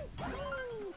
Woo!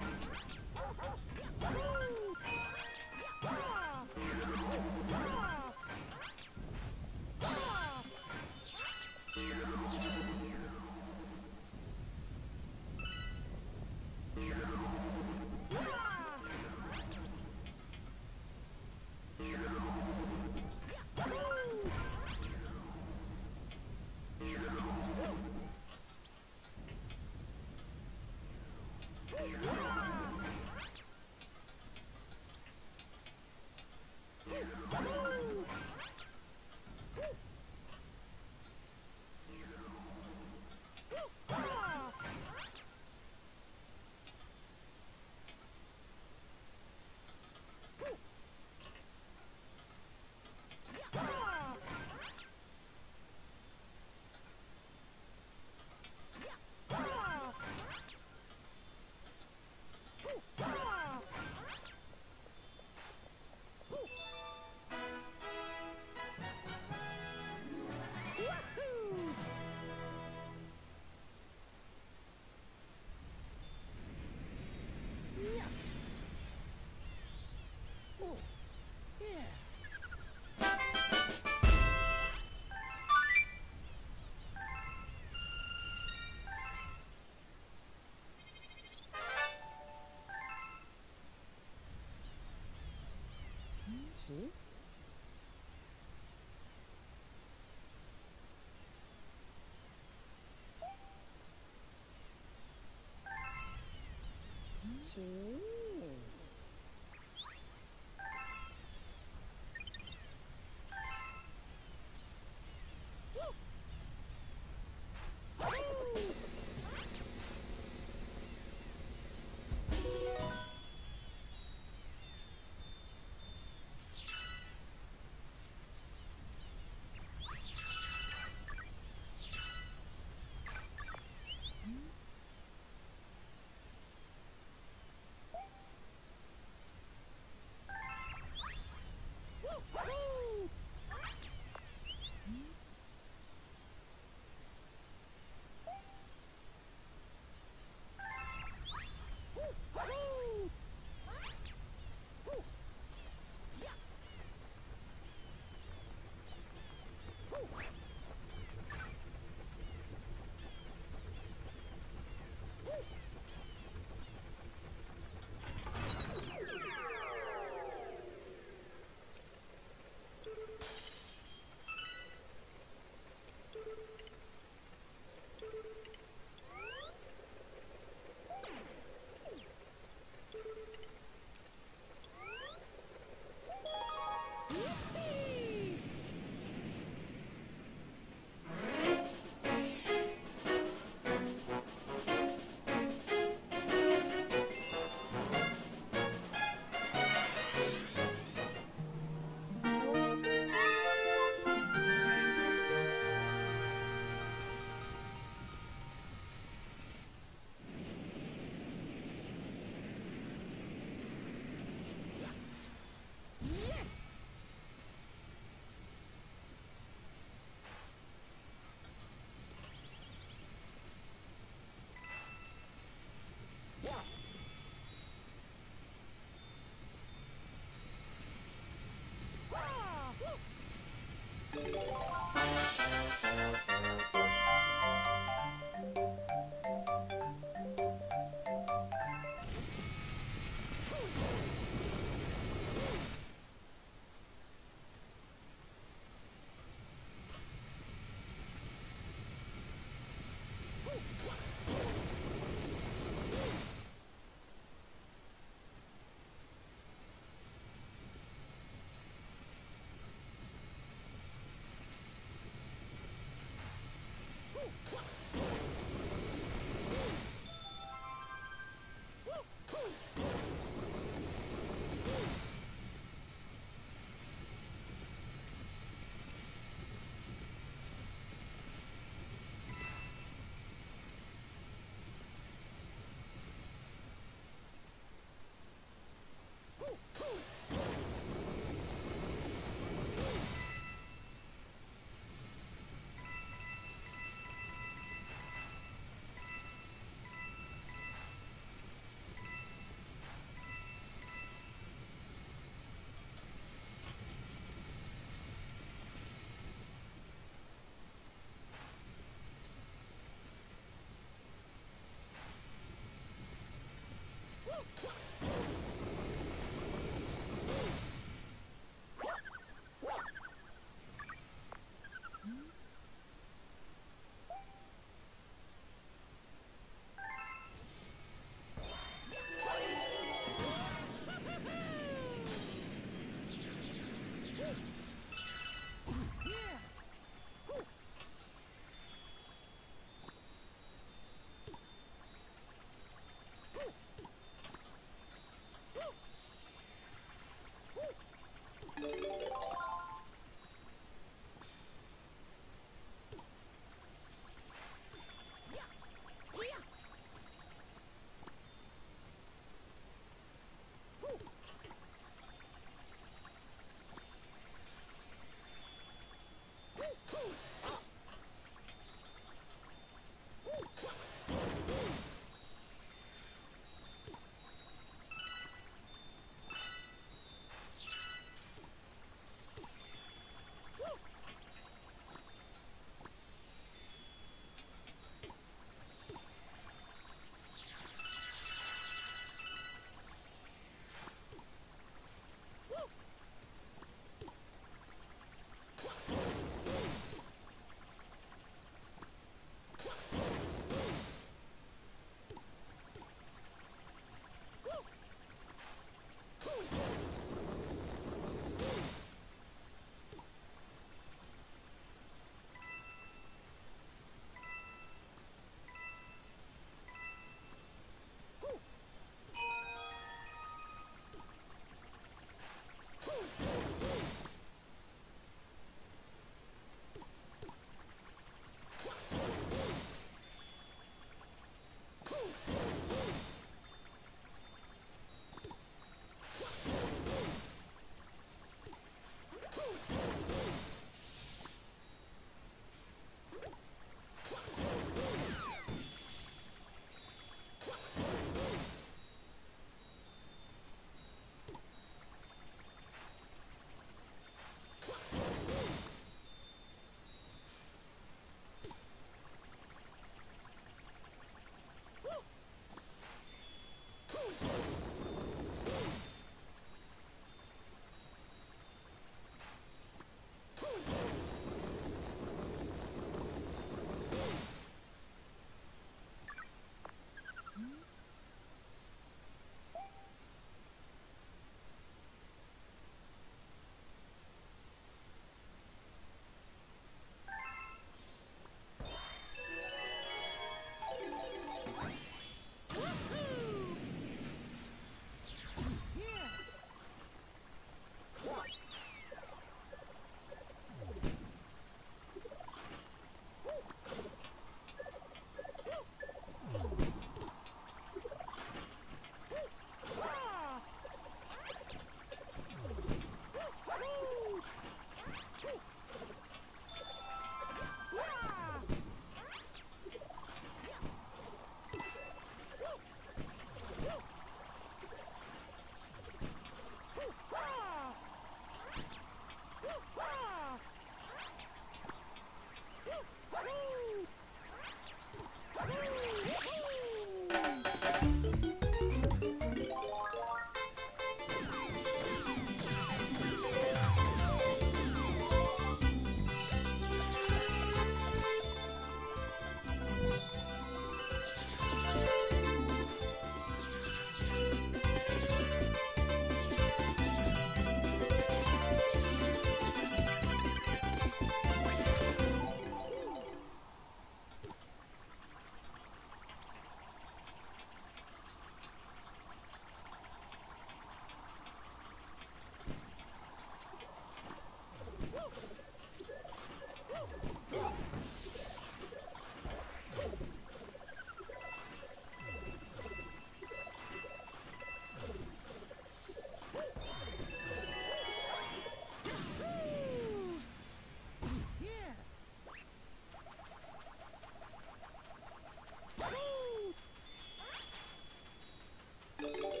Thank you.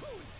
See.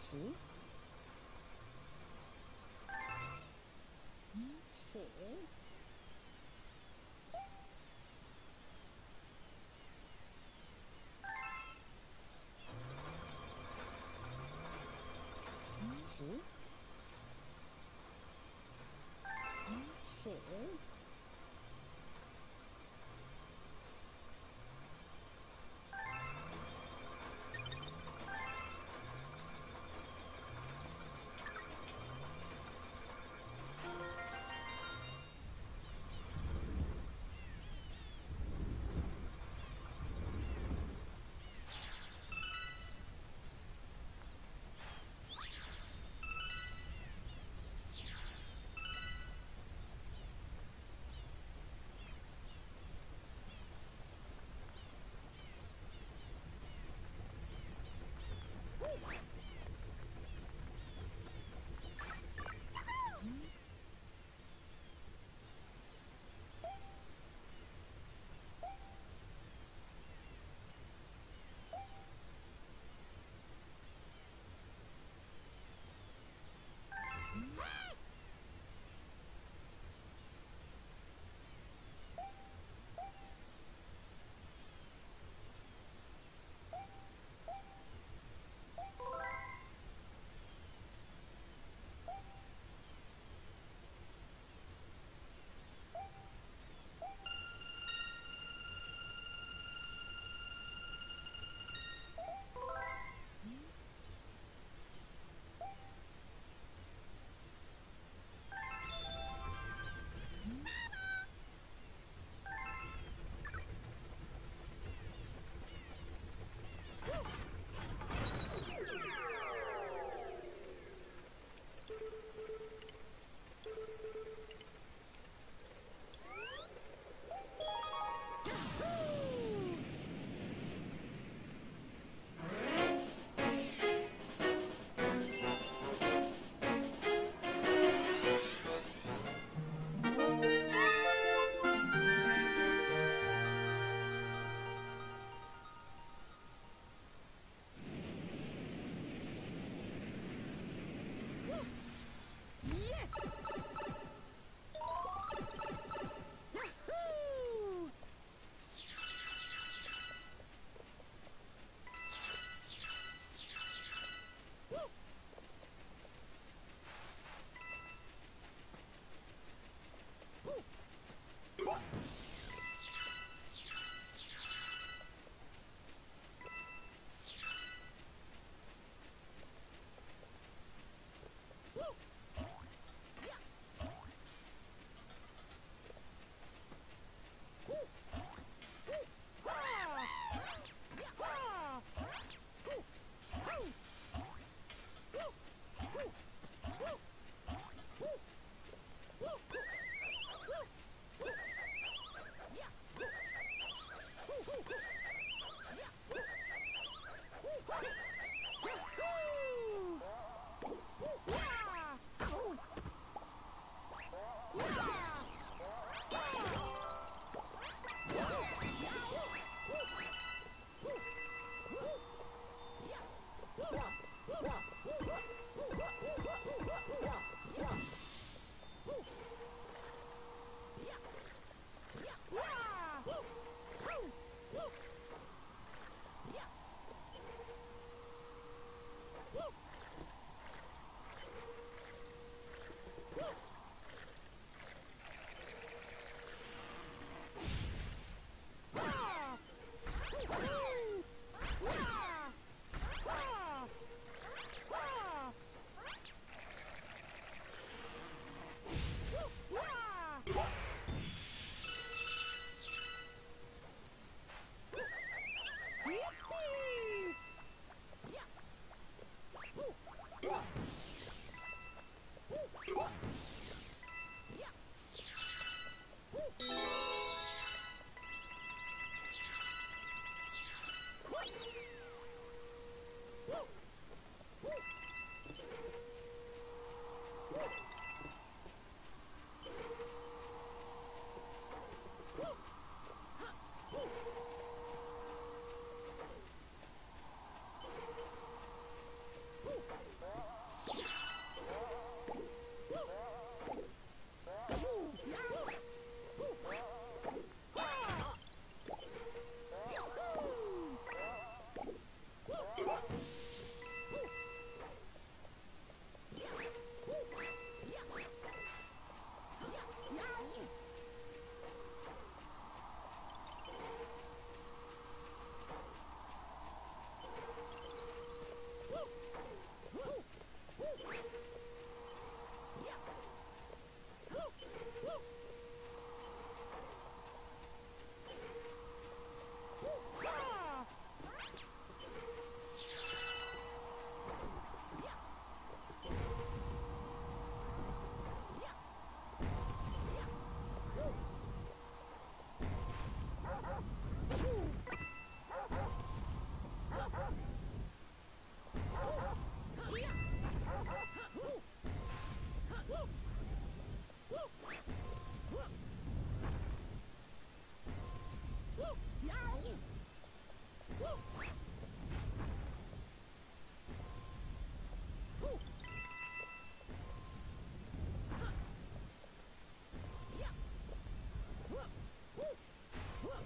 See.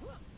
Huh?